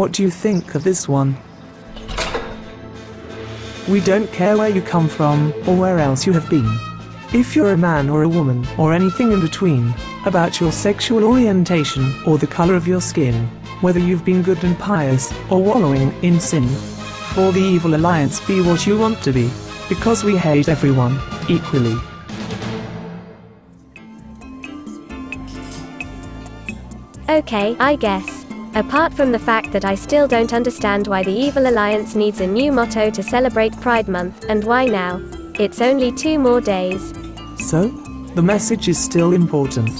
What do you think of this one? We don't care where you come from or where else you have been. If you're a man or a woman or anything in between, about your sexual orientation or the color of your skin, whether you've been good and pious or wallowing in sin, for the evil alliance be what you want to be, because we hate everyone equally. Okay, I guess. Apart from the fact that I still don't understand why the Evil Alliance needs a new motto to celebrate Pride Month, and why now. It's only two more days. So, the message is still important.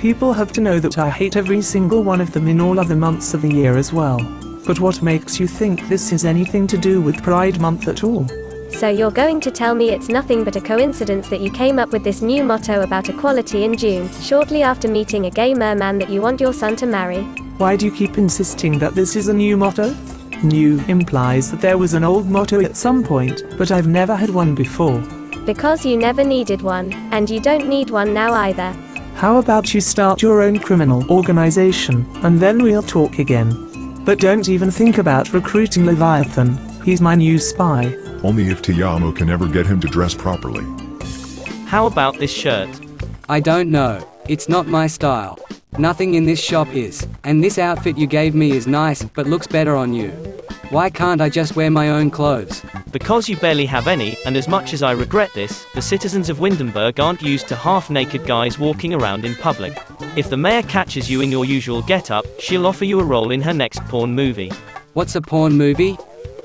People have to know that I hate every single one of them in all other months of the year as well. But what makes you think this has anything to do with Pride Month at all? So you're going to tell me it's nothing but a coincidence that you came up with this new motto about equality in June, shortly after meeting a gay merman that you want your son to marry? Why do you keep insisting that this is a new motto? New implies that there was an old motto at some point, but I've never had one before. Because you never needed one, and you don't need one now either. How about you start your own criminal organization, and then we'll talk again. But don't even think about recruiting Leviathan, he's my new spy. Only if Tiamo can ever get him to dress properly. How about this shirt? I don't know. It's not my style. Nothing in this shop is. And this outfit you gave me is nice, but looks better on you. Why can't I just wear my own clothes? Because you barely have any, and as much as I regret this, the citizens of Windenburg aren't used to half naked guys walking around in public. If the mayor catches you in your usual getup, she'll offer you a role in her next porn movie. What's a porn movie?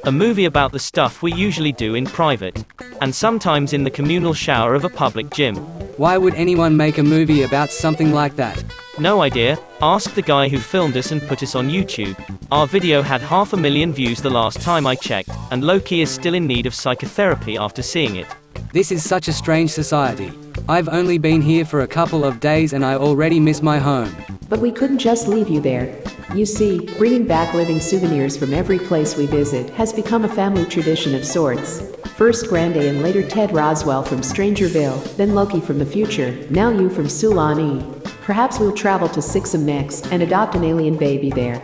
A movie about the stuff we usually do in private. And sometimes in the communal shower of a public gym. Why would anyone make a movie about something like that? No idea, ask the guy who filmed us and put us on YouTube. Our video had half a million views the last time I checked, and Loki is still in need of psychotherapy after seeing it. This is such a strange society. I've only been here for a couple of days and I already miss my home. But we couldn't just leave you there. You see, bringing back living souvenirs from every place we visit has become a family tradition of sorts. First Grande and later Ted Roswell from Strangerville, then Loki from the future, now you from Sulani. Perhaps we'll travel to Sixam next and adopt an alien baby there.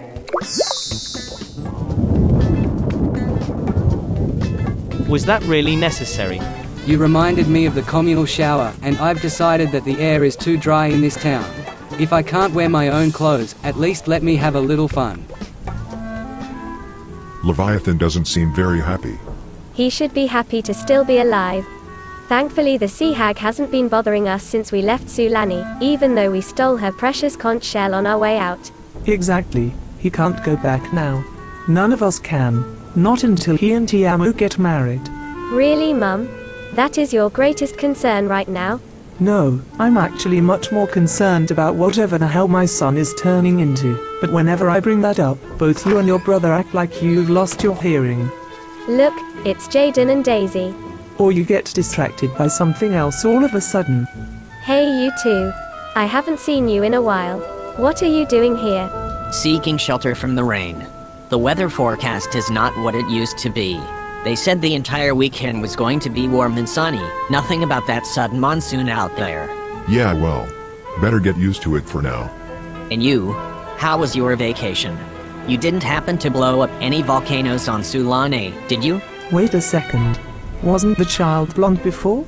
Was that really necessary? You reminded me of the communal shower, and I've decided that the air is too dry in this town. If I can't wear my own clothes, at least let me have a little fun. Leviathan doesn't seem very happy. He should be happy to still be alive. Thankfully, the sea hag hasn't been bothering us since we left Sulani, even though we stole her precious conch shell on our way out. Exactly, he can't go back now. None of us can. Not until he and Tiamo get married. Really, Mum? That is your greatest concern right now? No, I'm actually much more concerned about whatever the hell my son is turning into. But whenever I bring that up, both you and your brother act like you've lost your hearing. Look, it's Jayden and Daisy. Or you get distracted by something else all of a sudden. Hey, you two. I haven't seen you in a while. What are you doing here? Seeking shelter from the rain. The weather forecast is not what it used to be. They said the entire weekend was going to be warm and sunny. Nothing about that sudden monsoon out there. Yeah, well, better get used to it for now. And you, how was your vacation? You didn't happen to blow up any volcanoes on Sulani, did you? Wait a second. Wasn't the child blonde before?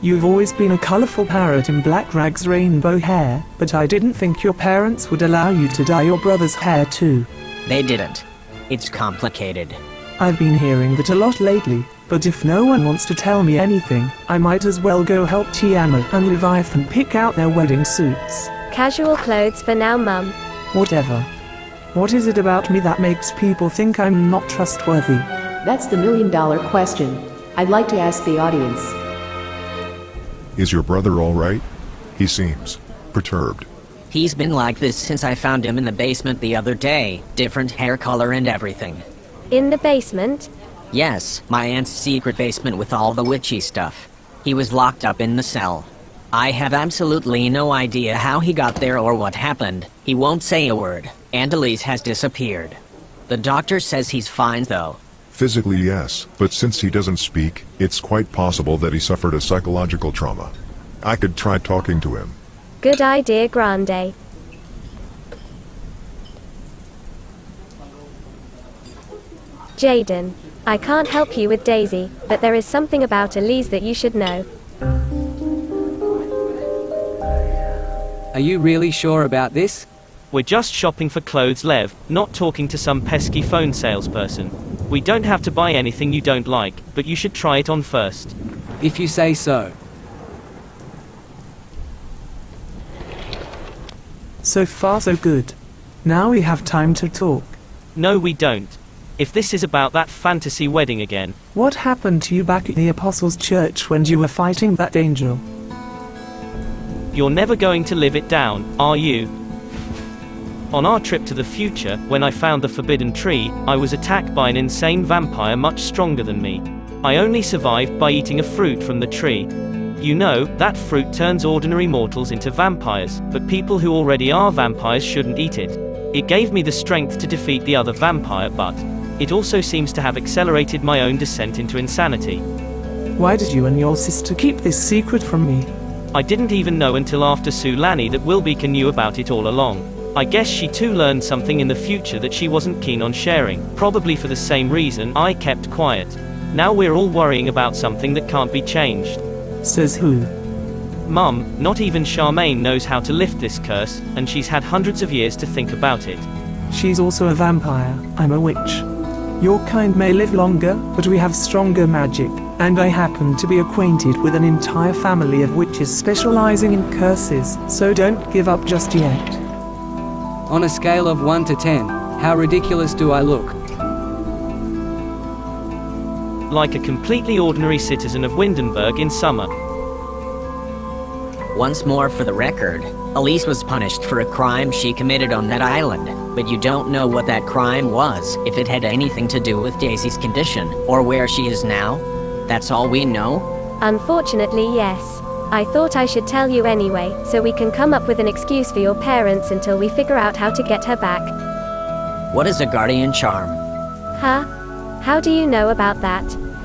You've always been a colorful parrot in black rags rainbow hair, but I didn't think your parents would allow you to dye your brother's hair too. They didn't. It's complicated. I've been hearing that a lot lately, but if no one wants to tell me anything, I might as well go help Tiamo and Leviathan pick out their wedding suits. Casual clothes for now, Mum. Whatever. What is it about me that makes people think I'm not trustworthy? That's the million dollar question. I'd like to ask the audience. Is your brother alright? He seems perturbed. He's been like this since I found him in the basement the other day. Different hair color and everything. In the basement? Yes, my aunt's secret basement with all the witchy stuff. He was locked up in the cell. I have absolutely no idea how he got there or what happened. He won't say a word. And Elise has disappeared. The doctor says he's fine though. Physically, yes, but since he doesn't speak, it's quite possible that he suffered a psychological trauma. I could try talking to him. Good idea, Grande. Jayden. I can't help you with Daisy, but there is something about Elise that you should know. Are you really sure about this? We're just shopping for clothes, Lev, not talking to some pesky phone salesperson. We don't have to buy anything you don't like, but you should try it on first. If you say so. So far so good. Now we have time to talk. No, we don't. If this is about that fantasy wedding again, What happened to you back at the Apostles' Church when you were fighting that angel? you're never going to live it down, are you? On our trip to the future, when I found the forbidden tree, I was attacked by an insane vampire much stronger than me. I only survived by eating a fruit from the tree. You know, that fruit turns ordinary mortals into vampires, but people who already are vampires shouldn't eat it. It gave me the strength to defeat the other vampire, but it also seems to have accelerated my own descent into insanity. Why did you and your sister keep this secret from me? I didn't even know until after Sulani that Wilbica knew about it all along. I guess she too learned something in the future that she wasn't keen on sharing, probably for the same reason I kept quiet. Now we're all worrying about something that can't be changed. Says who? Mum, not even Charmaine knows how to lift this curse, and she's had hundreds of years to think about it. She's also a vampire. I'm a witch. Your kind may live longer, but we have stronger magic, and I happen to be acquainted with an entire family of witches specializing in curses, so don't give up just yet. On a scale of 1 to 10, how ridiculous do I look? Like a completely ordinary citizen of Windenburg in summer. Once more for the record, Elise was punished for a crime she committed on that island, but you don't know what that crime was, if it had anything to do with Daisy's condition, or where she is now. That's all we know? Unfortunately, yes. I thought I should tell you anyway, so we can come up with an excuse for your parents until we figure out how to get her back. What is a guardian charm? Huh? How do you know about that?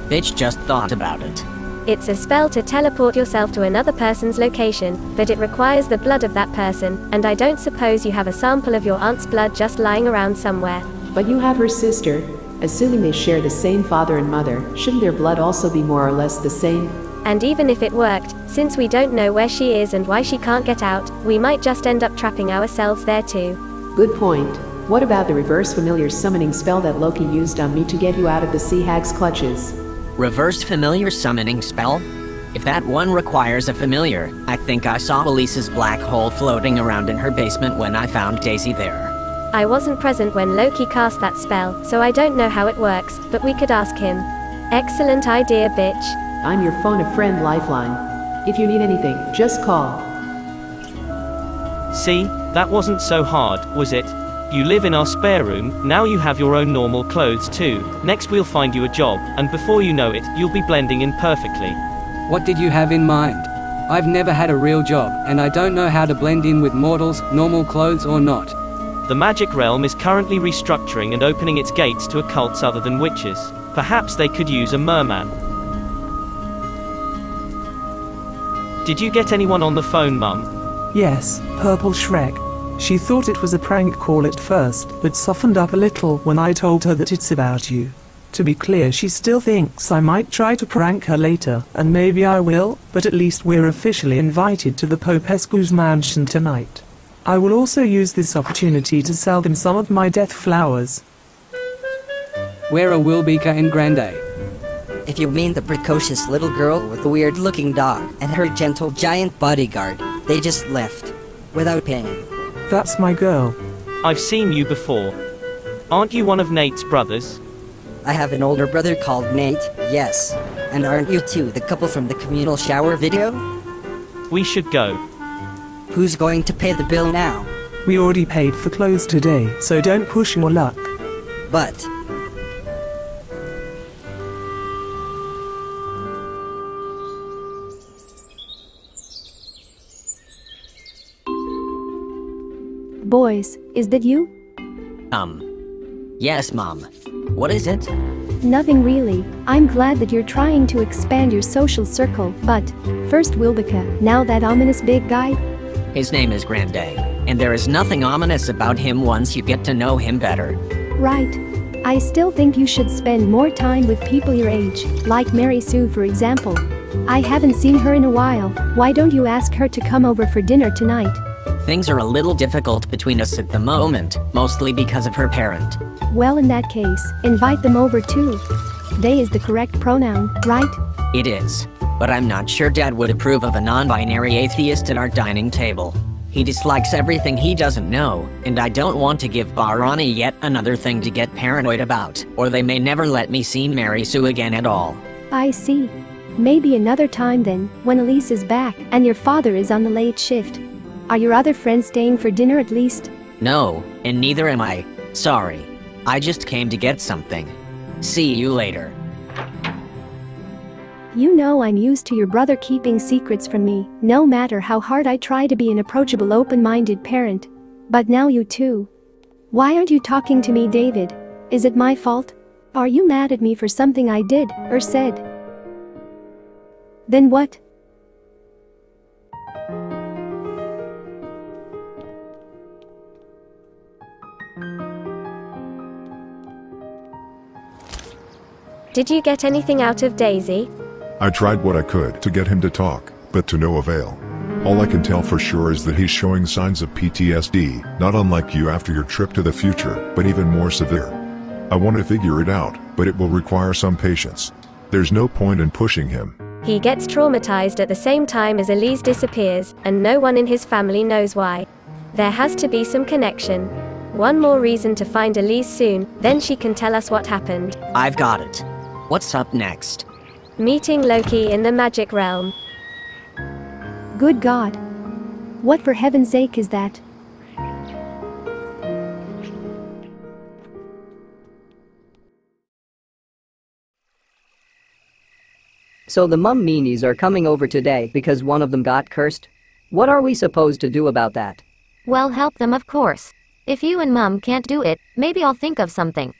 Bitch just thought about it. It's a spell to teleport yourself to another person's location, but it requires the blood of that person, and I don't suppose you have a sample of your aunt's blood just lying around somewhere. But you have her sister. Assuming they share the same father and mother, shouldn't their blood also be more or less the same? And even if it worked, since we don't know where she is and why she can't get out, we might just end up trapping ourselves there too. Good point. What about the reverse familiar summoning spell that Loki used on me to get you out of the sea hag's clutches? Reverse familiar summoning spell? If that one requires a familiar, I think I saw Elise's black hole floating around in her basement when I found Daisy there. I wasn't present when Loki cast that spell, so I don't know how it works, but we could ask him. Excellent idea, bitch. I'm your phone a friend lifeline. If you need anything, just call. See, that wasn't so hard, was it? You live in our spare room, now you have your own normal clothes too. Next we'll find you a job, and before you know it, you'll be blending in perfectly. What did you have in mind? I've never had a real job, and I don't know how to blend in with mortals, normal clothes or not. The magic realm is currently restructuring and opening its gates to occults other than witches. Perhaps they could use a merman. Did you get anyone on the phone, Mum? Yes, Purple Shrek. She thought it was a prank call at first, but softened up a little when I told her that it's about you. To be clear, she still thinks I might try to prank her later, and maybe I will, but at least we're officially invited to the Popescu's mansion tonight. I will also use this opportunity to sell them some of my death flowers. Where are Wilbica and Grande? If you mean the precocious little girl with the weird looking dog and her gentle giant bodyguard, they just left. Without paying. That's my girl. I've seen you before. Aren't you one of Nate's brothers? I have an older brother called Nate, yes. And aren't you two the couple from the communal shower video? We should go. Who's going to pay the bill now? We already paid for clothes today, so don't push your luck. But, Boys, is that you? Um. Yes, Mom. What is it? Nothing really. I'm glad that you're trying to expand your social circle, but first Wilbica, now that ominous big guy? His name is Grande, and there is nothing ominous about him once you get to know him better. Right. I still think you should spend more time with people your age, like Mary Sue for example. I haven't seen her in a while, why don't you ask her to come over for dinner tonight? Things are a little difficult between us at the moment, mostly because of her parent. Well in that case, invite them over too. They is the correct pronoun, right? It is. But I'm not sure Dad would approve of a non-binary atheist at our dining table. He dislikes everything he doesn't know, and I don't want to give Barani yet another thing to get paranoid about, or they may never let me see Mary Sue again at all. I see. Maybe another time then, when Elise is back and your father is on the late shift. Are your other friends staying for dinner at least? No, and neither am I. Sorry. I just came to get something. See you later. You know I'm used to your brother keeping secrets from me, no matter how hard I try to be an approachable open-minded parent. But now you too. Why aren't you talking to me David? Is it my fault? Are you mad at me for something I did, or said? Then what? Did you get anything out of Daisy? I tried what I could to get him to talk, but to no avail. All I can tell for sure is that he's showing signs of PTSD, not unlike you after your trip to the future, but even more severe. I want to figure it out, but it will require some patience. There's no point in pushing him. He gets traumatized at the same time as Elise disappears, and no one in his family knows why. There has to be some connection. One more reason to find Elise soon, then she can tell us what happened. I've got it. What's up next? Meeting Loki in the magic realm. Good God. What for heaven's sake is that? So the Mamminis are coming over today because one of them got cursed? What are we supposed to do about that? Well, help them, of course. If you and Mum can't do it, maybe I'll think of something.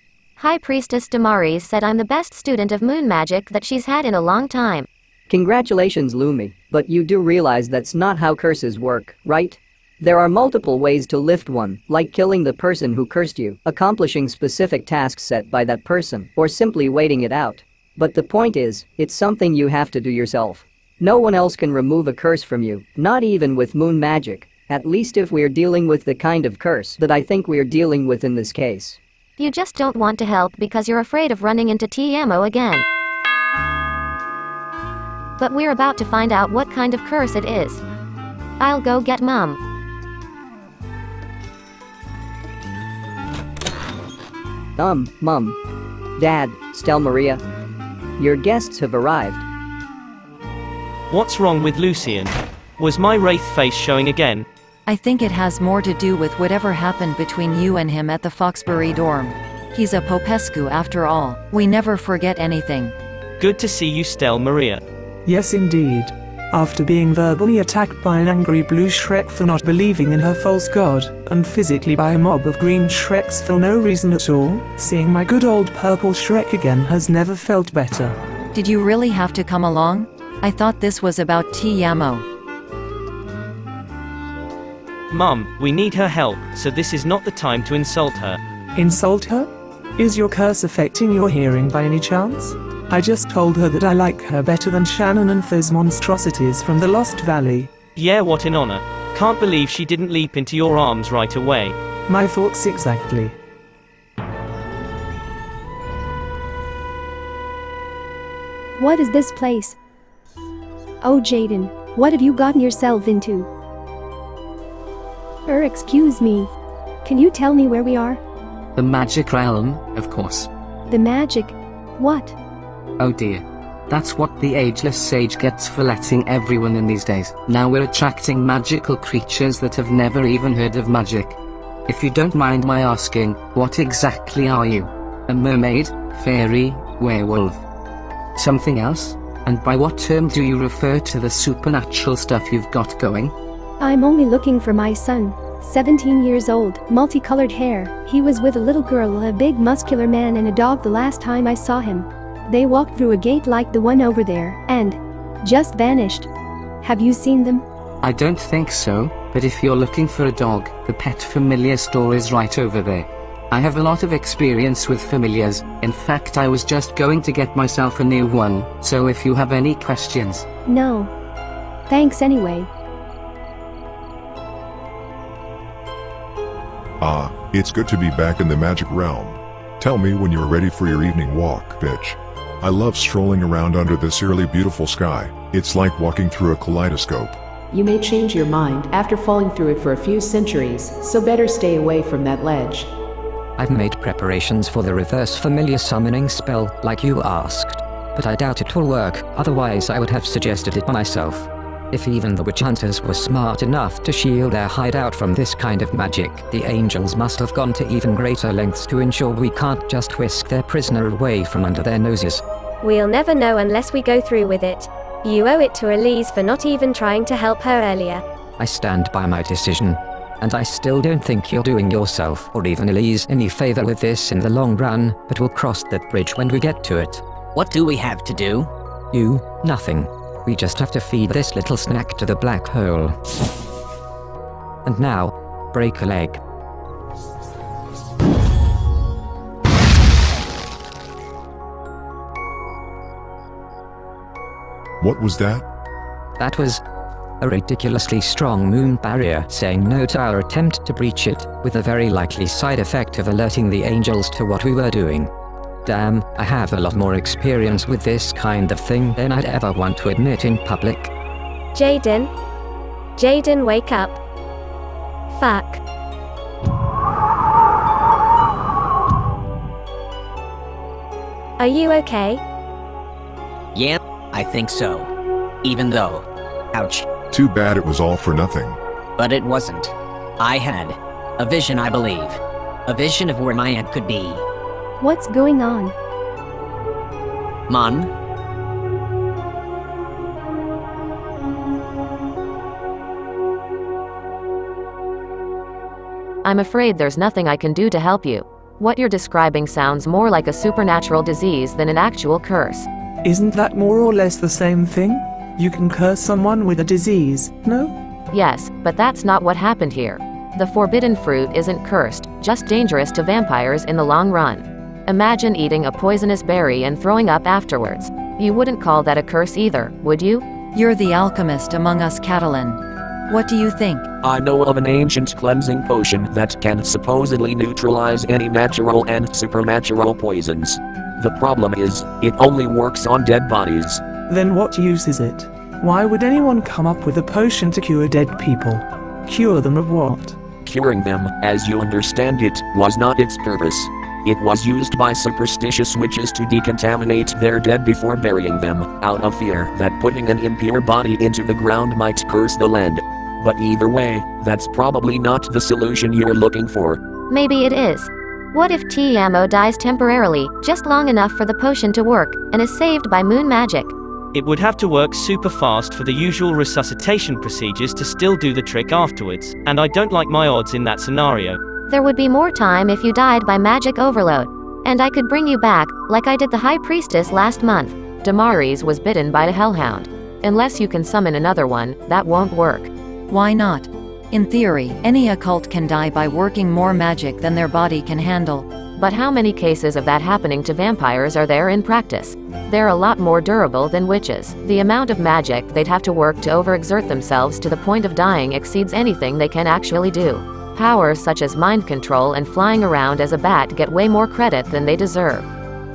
High Priestess Damaris said I'm the best student of moon magic that she's had in a long time. Congratulations, Lumi, but you do realize that's not how curses work, right? There are multiple ways to lift one, like killing the person who cursed you, accomplishing specific tasks set by that person, or simply waiting it out. But the point is, it's something you have to do yourself. No one else can remove a curse from you, not even with moon magic, at least if we're dealing with the kind of curse that I think we're dealing with in this case. You just don't want to help because you're afraid of running into Tiamo again. But we're about to find out what kind of curse it is. I'll go get Mum. Um, Mum. Dad, Stelmaria. Your guests have arrived. What's wrong with Lucian? Was my wraith face showing again? I think it has more to do with whatever happened between you and him at the Foxbury dorm. He's a Popescu after all. We never forget anything. Good to see you, Stelmaria. Yes, indeed. After being verbally attacked by an angry blue Shrek for not believing in her false god, and physically by a mob of green Shreks for no reason at all, seeing my good old purple Shrek again has never felt better. Did you really have to come along? I thought this was about Tiamo. Mum, we need her help, so this is not the time to insult her. Insult her? Is your curse affecting your hearing by any chance? I just told her that I like her better than Shannon and those monstrosities from the Lost Valley. Yeah, what an honor. Can't believe she didn't leap into your arms right away. My thoughts exactly. What is this place? Oh Jayden, what have you gotten yourself into? Er, excuse me. Can you tell me where we are? The magic realm, of course. The magic? What? Oh dear. That's what the ageless sage gets for letting everyone in these days. Now we're attracting magical creatures that have never even heard of magic. If you don't mind my asking, what exactly are you? A mermaid, fairy, werewolf? Something else? And by what term do you refer to the supernatural stuff you've got going? I'm only looking for my son. 17 years old, multicolored hair. He was with a little girl, a big muscular man, and a dog the last time I saw him. They walked through a gate like the one over there, and just vanished. Have you seen them? I don't think so, but if you're looking for a dog, the pet familiar store is right over there. I have a lot of experience with familiars, in fact I was just going to get myself a new one, so if you have any questions. No. Thanks anyway. Ah, it's good to be back in the magic realm. Tell me when you're ready for your evening walk, bitch. I love strolling around under this eerily beautiful sky. It's like walking through a kaleidoscope. You may change your mind after falling through it for a few centuries, so better stay away from that ledge. I've made preparations for the reverse familiar summoning spell, like you asked. But I doubt it will work, otherwise I would have suggested it myself. If even the witch hunters were smart enough to shield their hideout from this kind of magic, the angels must have gone to even greater lengths to ensure we can't just whisk their prisoner away from under their noses. We'll never know unless we go through with it. You owe it to Elise for not even trying to help her earlier. I stand by my decision. And I still don't think you're doing yourself or even Elise any favor with this in the long run, but we'll cross that bridge when we get to it. What do we have to do? You, nothing. We just have to feed this little snack to the black hole. And now, break a leg. What was that? That was a ridiculously strong moon barrier saying no to our attempt to breach it, with a very likely side effect of alerting the angels to what we were doing. Damn, I have a lot more experience with this kind of thing than I'd ever want to admit in public. Jayden? Jayden, wake up. Fuck. Are you okay? Yep, I think so. Even though. Ouch. Too bad it was all for nothing. But it wasn't. I had. A vision, I believe. A vision of where my aunt could be. What's going on? Mon? I'm afraid there's nothing I can do to help you. What you're describing sounds more like a supernatural disease than an actual curse. Isn't that more or less the same thing? You can curse someone with a disease, no? Yes, but that's not what happened here. The forbidden fruit isn't cursed, just dangerous to vampires in the long run. Imagine eating a poisonous berry and throwing up afterwards. You wouldn't call that a curse either, would you? You're the alchemist among us, Catalan. What do you think? I know of an ancient cleansing potion that can supposedly neutralize any natural and supernatural poisons. The problem is, it only works on dead bodies. Then what use is it? Why would anyone come up with a potion to cure dead people? Cure them of what? Curing them, as you understand it, was not its purpose. It was used by superstitious witches to decontaminate their dead before burying them, out of fear that putting an impure body into the ground might curse the land. But either way, that's probably not the solution you're looking for. Maybe it is. What if Tiamo dies temporarily, just long enough for the potion to work, and is saved by moon magic? It would have to work super fast for the usual resuscitation procedures to still do the trick afterwards, and I don't like my odds in that scenario. There would be more time if you died by magic overload. And I could bring you back, like I did the High Priestess last month. Damaris was bitten by the Hellhound. Unless you can summon another one, that won't work. Why not? In theory, any occult can die by working more magic than their body can handle. But how many cases of that happening to vampires are there in practice? They're a lot more durable than witches. The amount of magic they'd have to work to overexert themselves to the point of dying exceeds anything they can actually do. Powers such as mind control and flying around as a bat get way more credit than they deserve.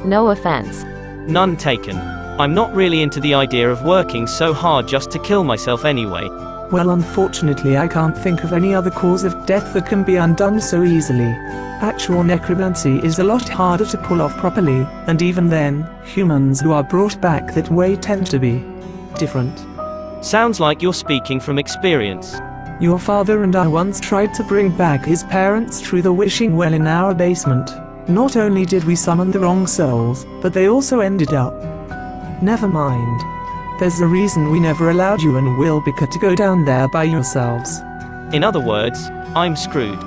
No offense. None taken. I'm not really into the idea of working so hard just to kill myself anyway. Well, unfortunately, I can't think of any other cause of death that can be undone so easily. Actual necromancy is a lot harder to pull off properly, and even then, humans who are brought back that way tend to be different. Sounds like you're speaking from experience. Your father and I once tried to bring back his parents through the wishing well in our basement. Not only did we summon the wrong souls, but they also ended up. Never mind. There's a reason we never allowed you and Wilbica to go down there by yourselves. In other words, I'm screwed.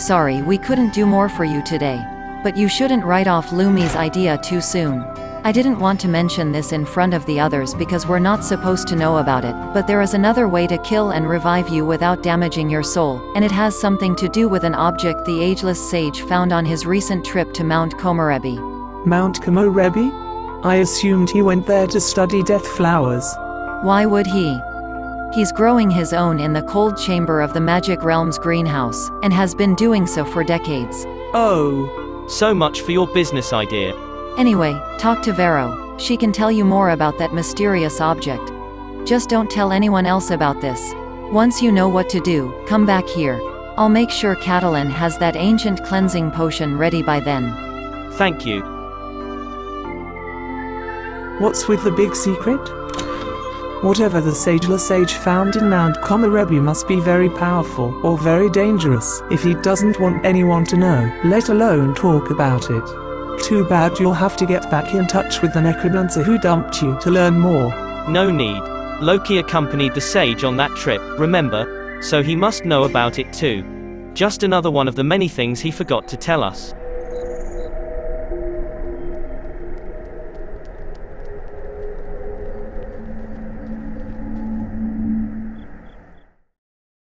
Sorry we couldn't do more for you today. But you shouldn't write off Lumi's idea too soon. I didn't want to mention this in front of the others because we're not supposed to know about it, but there is another way to kill and revive you without damaging your soul, and it has something to do with an object the ageless sage found on his recent trip to Mount Komorebi. Mount Komorebi? I assumed he went there to study death flowers. Why would he? He's growing his own in the cold chamber of the Magic Realm's greenhouse, and has been doing so for decades. Oh. So much for your business idea. Anyway, talk to Vero. She can tell you more about that mysterious object. Just don't tell anyone else about this. Once you know what to do, come back here. I'll make sure Catalan has that ancient cleansing potion ready by then. Thank you. What's with the big secret? Whatever the Sageless Sage found in Mount Komorebi must be very powerful or very dangerous if he doesn't want anyone to know, let alone talk about it. Too bad you'll have to get back in touch with the necromancer who dumped you to learn more. No need. Loki accompanied the sage on that trip, remember? So he must know about it too. Just another one of the many things he forgot to tell us.